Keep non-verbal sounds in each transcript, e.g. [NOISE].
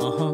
Uh huh.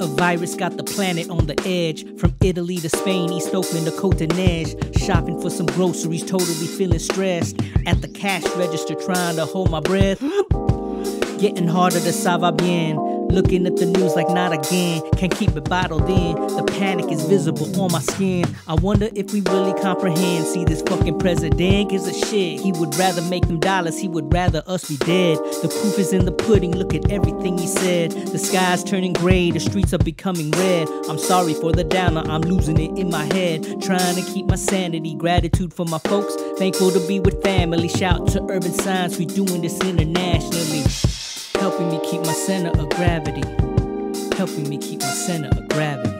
A virus got the planet on the edge. From Italy to Spain, East Oakland to Cote d'Ivoire. Shopping for some groceries, totally feeling stressed. At the cash register, trying to hold my breath. [GASPS] Getting harder to salva bien. Looking at the news like not again. Can't keep it bottled in. The panic is visible on my skin. I wonder if we really comprehend. See, this fucking president gives a shit. He would rather make them dollars, he would rather us be dead. The proof is in the pudding. Look at everything he said. The sky's turning gray, the streets are becoming red. I'm sorry for the downer, I'm losing it in my head. Trying to keep my sanity. Gratitude for my folks. Thankful to be with family. Shout to Urban Science, we doing this internationally helping me keep my center of gravity, helping me keep my center of gravity,